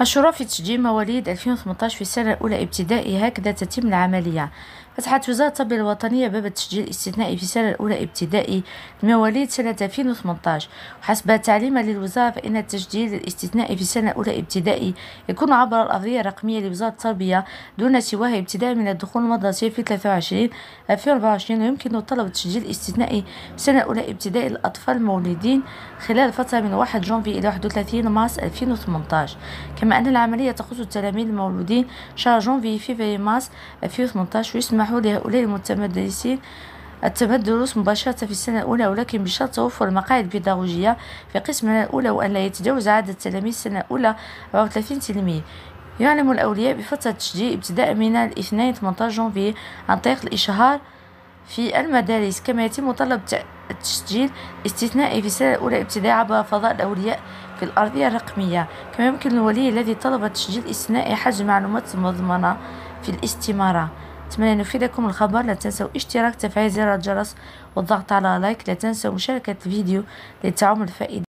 الشروع في تسجيل مواليد 2018 في السنة الأولى ابتدائي هكذا تتم العملية. فتحت وزارة التربية الوطنية باب التسجيل الاستثنائي في السنة الأولى ابتدائي لمواليد سنة 2018 وحسب تعليما للوزارة فإن التسجيل الاستثنائي في السنة الأولى ابتدائي يكون عبر الأرضية الرقمية لوزارة التربية دون سواها ابتداء من الدخول المدرسي في 23 2024 ويمكن طلب التسجيل الاستثنائي في السنة الأولى ابتدائي للأطفال المولودين خلال فترة من 1 جونفي إلى 31 مارس 2018 كما أن العملية تخص التلاميذ المولودين شهر جونفي في مارس 2018 ويسمى يسمح لهؤلاء المتمدرسين التمدرس مباشرة في السنة الأولى ولكن بشرط توفر المقاعد البيداغوجية في قسم الأولى وأن لا يتجاوز عدد التلاميذ السنة الأولى 34 تلميذ. يعلم الأولياء بفترة التسجيل ابتداء من الاثنين 18 جونفي عن طريق الإشهار في المدارس كما يتم طلب التسجيل استثنائي في السنة الأولى ابتداء عبر فضاء الأولياء في الأرضية الرقمية. كما يمكن للولي الذي طلب التسجيل الاستثنائي حجز معلومات مضمنة في الاستمارة. أتمنى أن يفيدكم الخبر. لا تنسوا اشتراك تفعيل زر الجرس والضغط على لايك. لا تنسوا مشاركة الفيديو لتعم الفائدة.